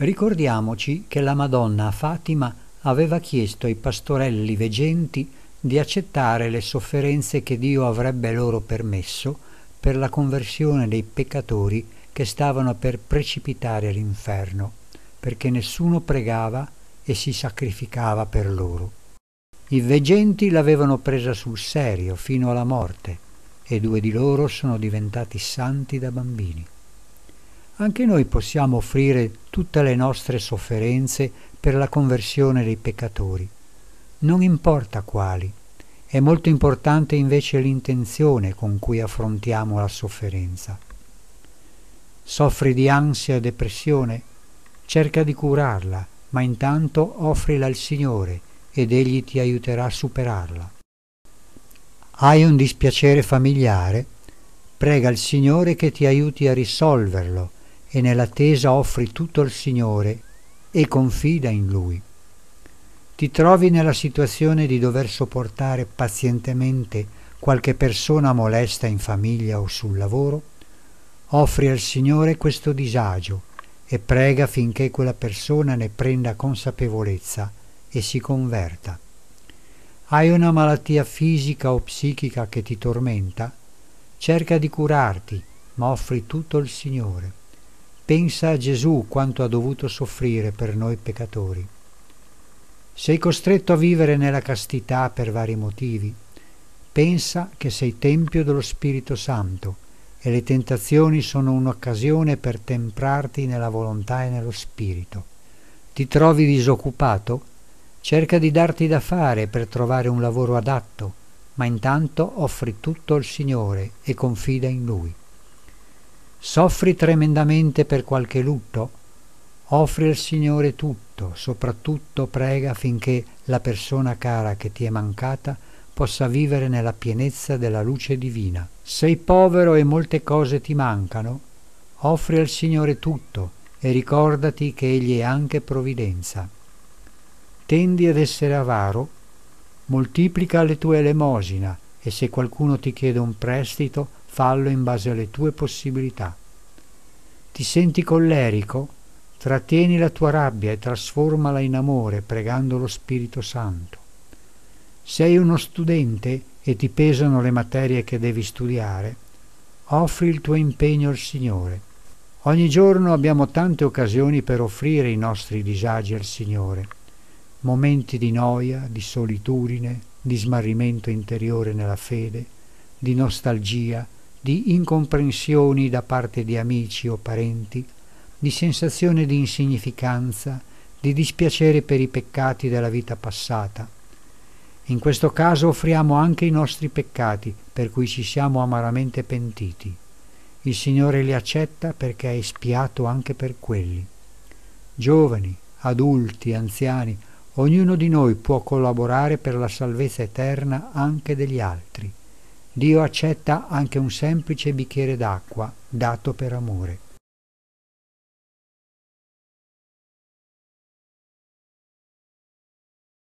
Ricordiamoci che la Madonna a Fatima aveva chiesto ai pastorelli veggenti di accettare le sofferenze che Dio avrebbe loro permesso per la conversione dei peccatori che stavano per precipitare all'inferno, perché nessuno pregava e si sacrificava per loro. I veggenti l'avevano presa sul serio fino alla morte e due di loro sono diventati santi da bambini. Anche noi possiamo offrire tutte le nostre sofferenze per la conversione dei peccatori, non importa quali. È molto importante invece l'intenzione con cui affrontiamo la sofferenza. Soffri di ansia e depressione? Cerca di curarla, ma intanto offrila al Signore ed Egli ti aiuterà a superarla. Hai un dispiacere familiare? Prega il Signore che ti aiuti a risolverlo e nell'attesa offri tutto al Signore e confida in Lui. Ti trovi nella situazione di dover sopportare pazientemente qualche persona molesta in famiglia o sul lavoro? Offri al Signore questo disagio e prega finché quella persona ne prenda consapevolezza e si converta. Hai una malattia fisica o psichica che ti tormenta? Cerca di curarti, ma offri tutto al Signore. Pensa a Gesù quanto ha dovuto soffrire per noi peccatori. Sei costretto a vivere nella castità per vari motivi. Pensa che sei tempio dello Spirito Santo e le tentazioni sono un'occasione per temprarti nella volontà e nello spirito. Ti trovi disoccupato? Cerca di darti da fare per trovare un lavoro adatto, ma intanto offri tutto al Signore e confida in Lui. Soffri tremendamente per qualche lutto? Offri al Signore tutto, soprattutto prega affinché la persona cara che ti è mancata possa vivere nella pienezza della luce divina. Sei povero e molte cose ti mancano? Offri al Signore tutto e ricordati che Egli è anche provvidenza. Tendi ad essere avaro? Moltiplica le tue elemosina e se qualcuno ti chiede un prestito, fallo in base alle tue possibilità. Ti senti collerico? Trattieni la tua rabbia e trasformala in amore pregando lo Spirito Santo. Sei uno studente e ti pesano le materie che devi studiare? Offri il tuo impegno al Signore. Ogni giorno abbiamo tante occasioni per offrire i nostri disagi al Signore. Momenti di noia, di solitudine, di smarrimento interiore nella fede, di nostalgia, di incomprensioni da parte di amici o parenti, di sensazione di insignificanza, di dispiacere per i peccati della vita passata. In questo caso offriamo anche i nostri peccati per cui ci siamo amaramente pentiti. Il Signore li accetta perché ha espiato anche per quelli. Giovani, adulti, anziani, ognuno di noi può collaborare per la salvezza eterna anche degli altri. Dio accetta anche un semplice bicchiere d'acqua dato per amore.